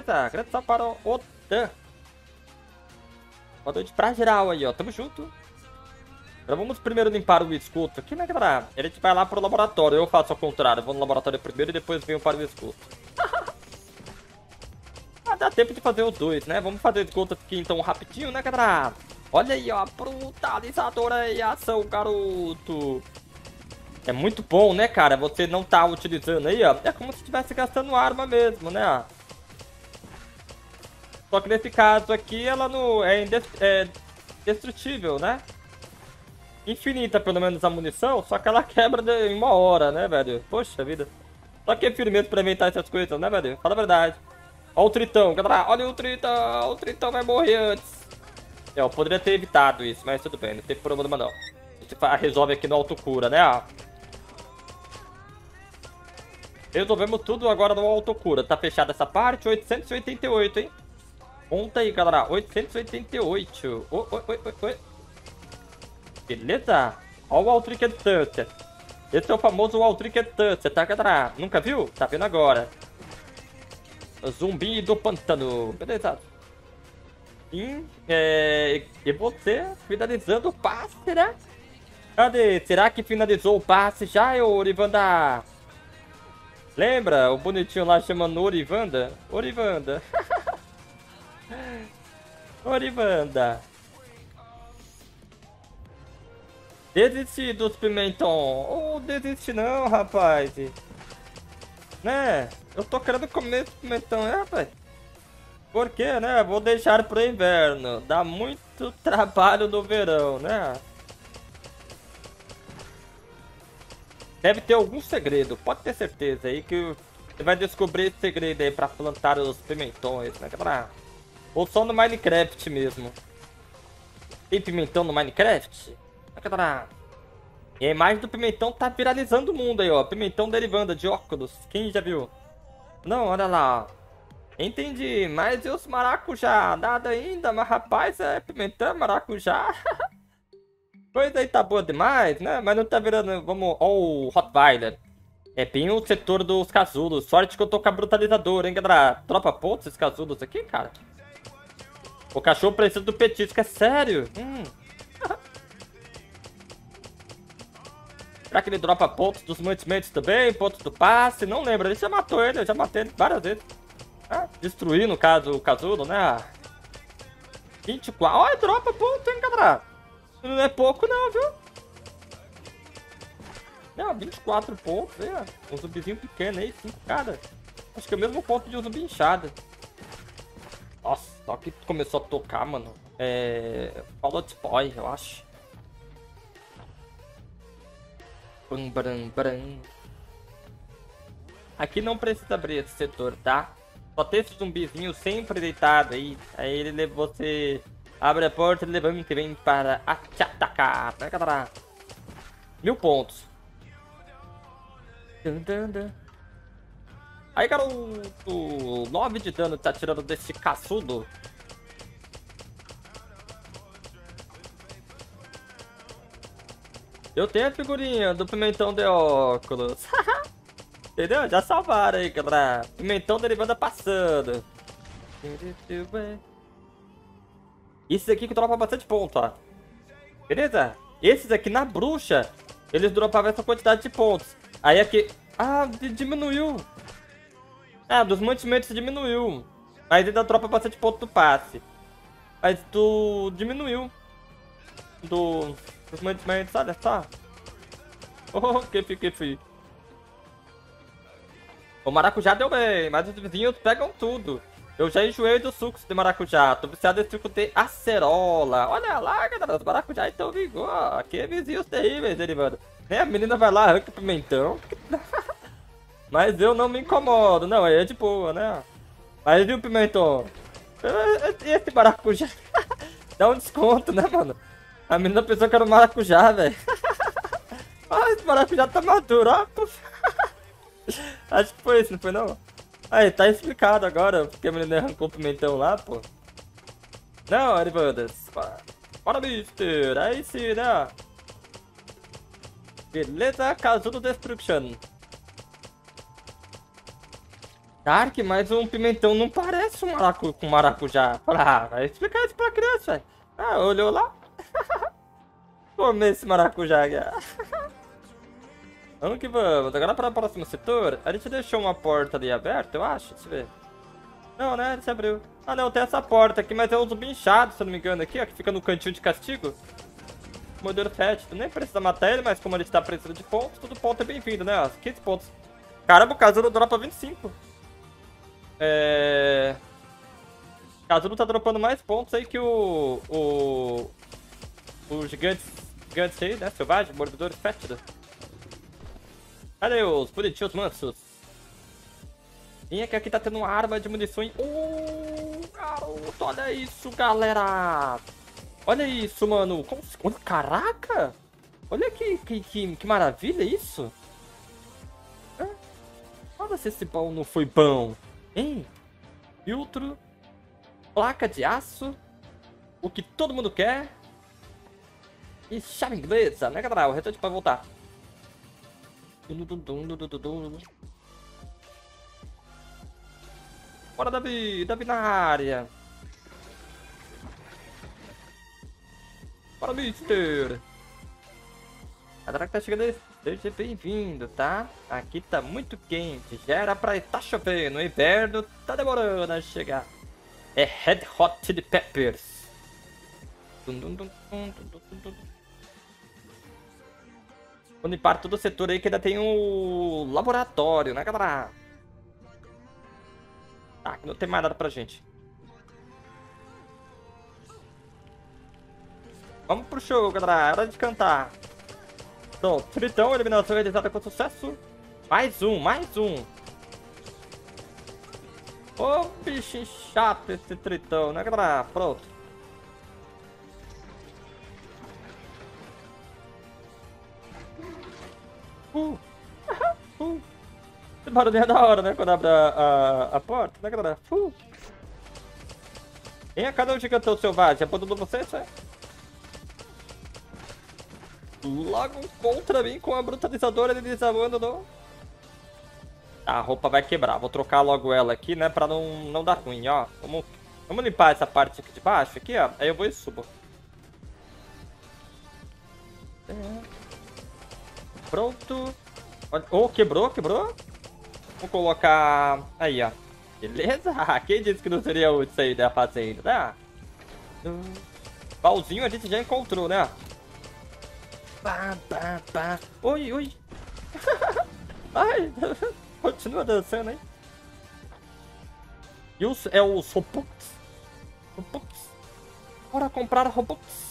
Beleza? Grande salve para o Dan. Boa noite pra geral aí, ó. Tamo junto. Agora vamos primeiro limpar o escudo aqui, né, galera? A gente vai lá pro laboratório. Eu faço ao contrário. Vou no laboratório primeiro e depois venho para o escudo. ah, dá tempo de fazer os dois, né? Vamos fazer o escudo aqui então rapidinho, né, galera? Olha aí, ó. Brutalizador aí, ação, garoto. É muito bom, né, cara? Você não tá utilizando aí, ó. É como se estivesse gastando arma mesmo, né? Só que nesse caso aqui, ela não é, é destrutível, né? Infinita, pelo menos, a munição, só que ela quebra em uma hora, né, velho? Poxa vida. Só que é firmeza pra inventar essas coisas, né, velho? Fala a verdade. Olha o Tritão, galera. Olha o Tritão. O Tritão vai morrer antes. Eu poderia ter evitado isso, mas tudo bem. Não tem problema, não. A gente resolve aqui no autocura, né? Resolvemos tudo agora no autocura. Tá fechada essa parte. 888, hein? Conta aí, galera. 888. Oi, oi, oi, oi, oi. Beleza? Olha o Touch. Esse é o famoso Altricked Touch, tá, galera? Nunca viu? Tá vendo agora. Zumbi do pântano. Beleza. Sim, é... E você finalizando o passe, né? Cadê? Será que finalizou o passe já, Orivanda? Lembra? O bonitinho lá chamando Orivanda? Orivanda. Orivanda. Desiste dos pimentão. Oh, desiste não, rapaz. Né? Eu tô querendo comer esse pimentão, é, rapaz? Por quê, né? Vou deixar pro inverno. Dá muito trabalho no verão, né? Deve ter algum segredo, pode ter certeza aí que você vai descobrir esse segredo aí pra plantar os pimentões, né, galera? Ou só no Minecraft mesmo. Tem pimentão no Minecraft? E a imagem do pimentão tá viralizando o mundo aí, ó. Pimentão derivando de óculos. Quem já viu? Não, olha lá. Entendi, mas e os maracujá? Nada ainda, mas rapaz, é pimentão, maracujá. Coisa aí tá boa demais, né? Mas não tá virando... Vamos... Ó o Rottweiler. É bem o setor dos casulos. Sorte que eu tô com a brutalizadora, hein, galera? Tropa pontos esses casulos aqui, cara. O cachorro precisa do petisco, é sério? Hum. Será que ele dropa pontos dos mantimentos também? Pontos do passe? Não lembro. Ele já matou ele, eu já matei ele várias vezes. Ah, destruir, no caso, o casulo, né? 24. Olha, dropa ponto, hein, galera? Não é pouco, não, viu? É, 24 pontos, é. Um zumbizinho pequeno aí, 5 cada. Acho que é o mesmo ponto de um zumbi inchado. Nossa, só que começou a tocar, mano. É. Fallout Boy, eu acho. Bam, bam, bam. Aqui não precisa abrir esse setor, tá? Só tem esse zumbizinho sempre deitado aí. Aí ele você abre a porta, ele levanta e vem para te atacar. Mil pontos. Dun, dun, dun. Aí, garoto, 9 de dano tá tirando desse caçudo. Eu tenho a figurinha do pimentão de óculos. Entendeu? Já salvaram aí, galera. Pimentão derivando passando. Esses aqui que dropam bastante ponto, ó. Beleza? Esses aqui na bruxa, eles dropavam essa quantidade de pontos. Aí aqui... Ah, diminuiu. Ah, dos mantimentos diminuiu. Mas ainda dropa bastante ponto do passe. Mas tu diminuiu. Do... Dos mantimentos, olha só. Oh, que fique, que o maracujá deu bem, mas os vizinhos pegam tudo. Eu já enjoei dos sucos de maracujá. Tô viciado em suco de acerola. Olha lá, galera. Os maracujá estão vigor. Aqui é vizinhos terríveis, derivando. Nem a menina vai lá, arranca pimentão. mas eu não me incomodo. Não, é de boa, né? Mas viu, pimentão? Esse maracujá... Dá um desconto, né, mano? A menina pensou que era um maracujá, velho. ah, esse maracujá tá maduro, ó. Acho que foi isso, não foi não? Aí, tá explicado agora, porque a menina arrancou o pimentão lá, pô. Não, Arivandas. Bora, mister. Aí sim, né? Beleza, Casulo Destruction. Dark, mas um pimentão não parece um maracu com maracujá. Ah, vai explicar isso pra criança, velho. Ah, olhou lá. Comer esse maracujá aqui. Vamos que vamos. Agora para o próximo setor. A gente deixou uma porta ali aberta, eu acho. Deixa eu ver. Não, né? Ele se abriu. Ah, não. Tem essa porta aqui, mas é um zumbi inchado, se eu não me engano, aqui, ó. Que fica no cantinho de castigo. Modelo fétido. Nem precisa matar ele, mas como ele está precisando de pontos, todo ponto é bem-vindo, né? Ó, 15 pontos. Caramba, o Casulo dropa 25. É... Casulo tá dropando mais pontos aí que o... O... O gigante... Gigante aí, né? Selvagem, mordedor fétido. Cadê os bonitinhos mansos? Vem aqui, aqui tá tendo uma arma de munições. Oh, garoto, olha isso, galera. Olha isso, mano. Como, caraca. Olha que, que, que, que maravilha isso. Olha se esse pau não foi bom. Hein? Filtro. Placa de aço. O que todo mundo quer. E chave inglesa, né, galera? O retorno pra voltar. Bora, Davi! Davi na área! Bora, Mister! A que tá chegando aí, seja bem-vindo, tá? Aqui tá muito quente, já era pra estar chovendo, o inverno tá demorando a chegar. É Red Hot Chili Peppers. Limpar todo o setor aí que ainda tem o laboratório, né, galera? Tá, não tem mais nada pra gente. Vamos pro show, galera. Hora de cantar. Então, Tritão, eliminação realizada com sucesso. Mais um, mais um. Ô, bichinho chato esse Tritão, né, galera? Pronto. Uh. uh. Esse barulhinho é da hora, né? Quando abre a, a, a porta, né, galera? Uh. É cada um gigantão selvagem? É todo vocês, é? Logo contra mim com a brutalizadora ele desarmando no... A roupa vai quebrar. Vou trocar logo ela aqui, né? Pra não, não dar ruim, ó. Vamos, vamos limpar essa parte aqui de baixo, aqui, ó. Aí eu vou e subo. Pronto. Oh, quebrou, quebrou. Vou colocar... Aí, ó. Beleza? Quem disse que não seria útil isso aí da fazenda, né? Baúzinho a gente já encontrou, né? Pá, pá, pá. Oi, oi. Ai, continua dançando, hein? E os, é os Robux. Robux. Bora comprar Robux.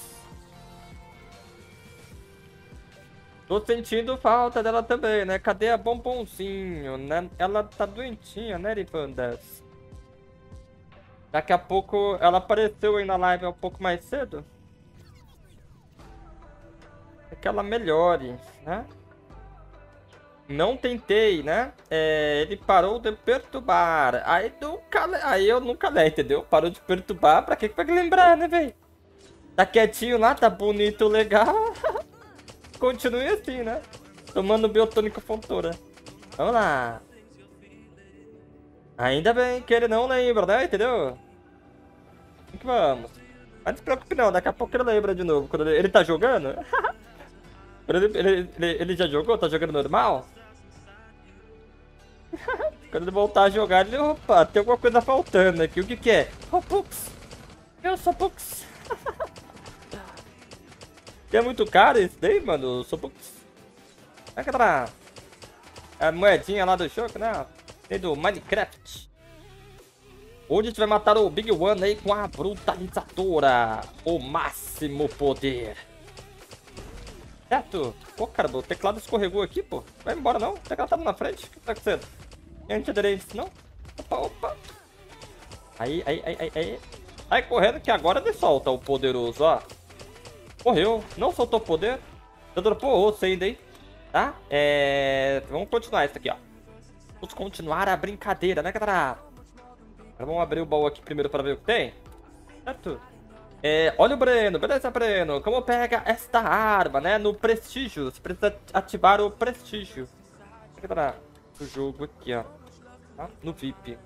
Tô sentindo falta dela também, né? Cadê a bombonzinho, né? Ela tá doentinha, né, Rivandas? Daqui a pouco ela apareceu aí na live um pouco mais cedo. Que ela melhore, né? Não tentei, né? É, ele parou de perturbar. Aí, nunca, aí eu nunca leio, entendeu? Parou de perturbar, pra que vai lembrar, né, velho? Tá quietinho lá, tá bonito, legal. continue assim, né? Tomando biotônico fontura. Vamos lá. Ainda bem que ele não lembra, né? Entendeu? vamos. Mas não se preocupe não, daqui a pouco ele lembra de novo. Quando ele, ele tá jogando? ele, ele, ele, já jogou? Tá jogando normal? Quando ele voltar a jogar, ele... Opa, tem alguma coisa faltando aqui. O que que é? Oh, Pux! Eu sou Pux! É muito caro esse daí, mano. Sou pouco... É aquela... A moedinha lá do jogo, né? Tem do Minecraft. Hoje a gente vai matar o Big One aí com a brutalizadora. O máximo poder. Certo? Pô, cara, o teclado escorregou aqui, pô. Vai embora não. O teclado tá na frente. O que tá acontecendo? Antiaderente, não? Opa, opa. Aí, aí, aí, aí, aí. Sai correndo que agora ele solta o poderoso, ó. Morreu. Não soltou poder. Já dropou outro ainda, hein? Tá? É... Vamos continuar isso aqui, ó. Vamos continuar a brincadeira, né, galera? Agora vamos abrir o baú aqui primeiro para ver o que tem. Certo? É, olha o Breno, beleza, Breno? Como pega esta arma, né? No prestígio. Você precisa ativar o prestígio. Galera, o jogo aqui, ó. Tá? No VIP.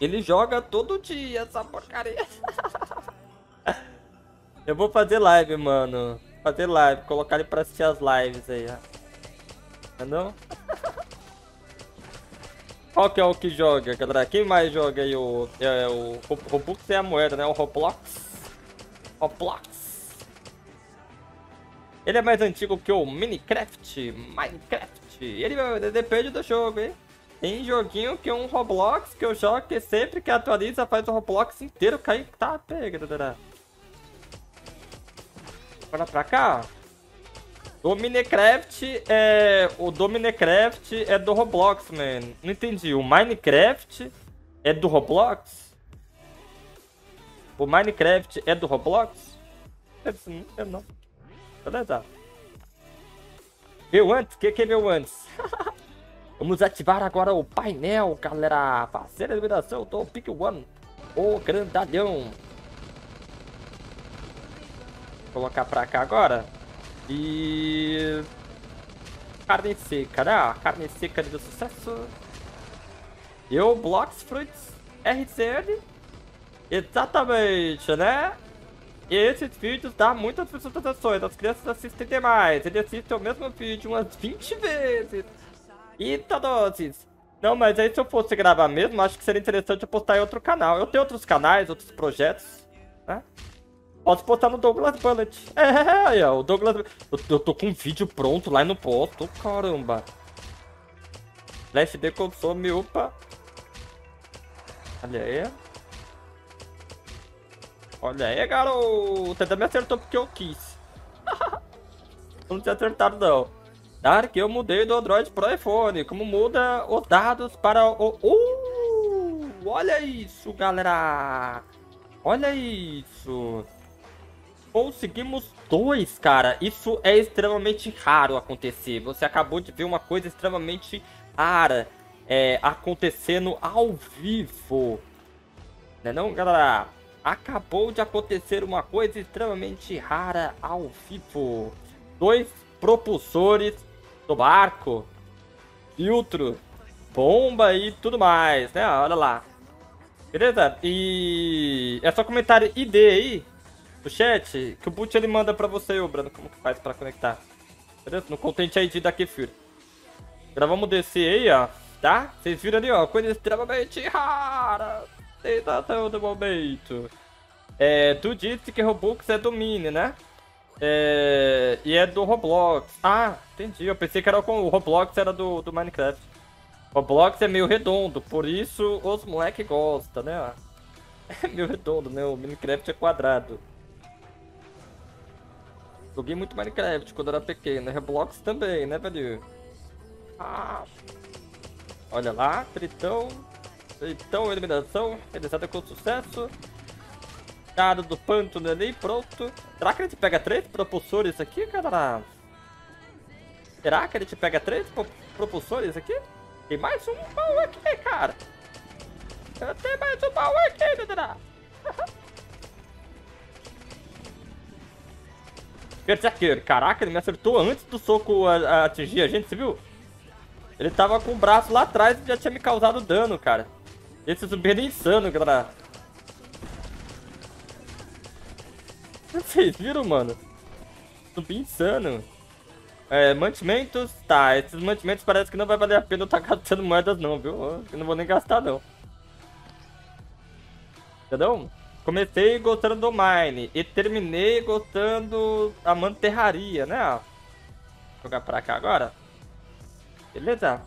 Ele joga todo dia essa porcaria. Eu vou fazer live, mano. Fazer live, colocar ele pra assistir as lives aí, ó. Entendeu? Qual que é o que joga, galera? Quem mais joga aí o... É, o Robux é a moeda, né? O Roblox. Roblox. Ele é mais antigo que o Minecraft. Minecraft. Ele depende do jogo, hein? Tem joguinho que é um Roblox que eu jogo que sempre que atualiza faz o Roblox inteiro cair. Tá, pega, galera. Bora pra cá. O Minecraft é... O do Minecraft é do Roblox, mano. Não entendi. O Minecraft é do Roblox? O Minecraft é do Roblox? Não sei não. Beleza. Viu antes? O que, que viu antes? Vamos ativar agora o painel, galera. Fazer a eliminação do Pick One. O grandalhão colocar pra cá agora. E... Carne seca, né? Carne seca de sucesso. E o Blocks Fruits RCN. Exatamente, né? E esses vídeos dão muitas visualizações. As crianças assistem demais. Eles assistem o mesmo vídeo umas 20 vezes. Eita doses. Não, mas aí se eu fosse gravar mesmo, acho que seria interessante eu postar em outro canal. Eu tenho outros canais, outros projetos, né? Posso postar no Douglas Bullet. É, aí, ó, o Douglas... Eu, eu tô com um vídeo pronto lá no posto. Caramba. Flash de consome, opa. Olha aí. Olha aí, garoto. Você também acertou porque eu quis. não tinha acertado, não. Dark, eu mudei do Android pro iPhone. Como muda os dados para o... Uh, olha isso, galera. Olha isso. Conseguimos dois, cara. Isso é extremamente raro acontecer. Você acabou de ver uma coisa extremamente rara é, acontecendo ao vivo. Né não, galera? Acabou de acontecer uma coisa extremamente rara ao vivo. Dois propulsores do barco. Filtro. Bomba e tudo mais, né? Olha lá. Beleza? E é só comentário ID aí o chat, que o boot ele manda pra você, ô Brando, como que faz pra conectar. Beleza? No Content ID da Kefir. Agora vamos descer aí, ó. Tá? Vocês viram ali, ó. Coisa extremamente rara. Sensação do momento. É, tu disse que Robux é do Mini, né? É, e é do Roblox. Ah, entendi. Eu pensei que era com o Roblox era do, do Minecraft. Roblox é meio redondo, por isso os moleque gostam, né? É meio redondo, né? O Minecraft é quadrado. Joguei muito Minecraft quando era pequeno. Roblox também, né, velho? Ah. Olha lá, tritão. Tritão, eliminação. Realizada com sucesso. Cara do pântano ali, pronto. Será que ele te pega três propulsores aqui, cara? Será que ele te pega três propulsores aqui? Tem mais um baú aqui, cara. Tem mais um baú aqui, Dedra. caraca, ele me acertou antes do soco atingir a gente, você viu? Ele tava com o braço lá atrás e já tinha me causado dano, cara. Esse zumbi é insano, galera. Vocês viram, mano? Zumbi insano. É, mantimentos, tá, esses mantimentos parece que não vai valer a pena eu estar tá gastando moedas não, viu? Eu não vou nem gastar não. Entendeu? Comecei gostando do Mine e terminei gostando da manterraria, né? Vou jogar pra cá agora. Beleza?